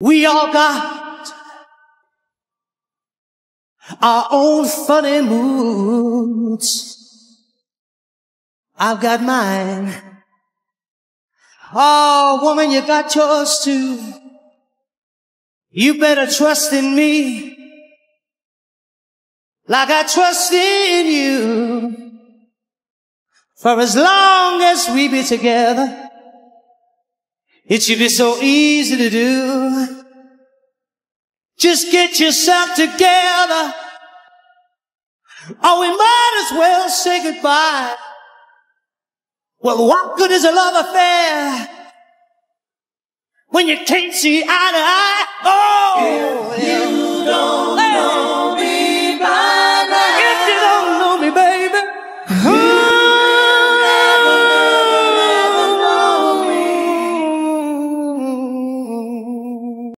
We all got our own funny moods. I've got mine. Oh, woman, you got yours too. You better trust in me like I trust in you. For as long as we be together, it should be so easy to do. Just get yourself together. Or we might as well say goodbye. Well, what good is a love affair when you can't see eye to eye?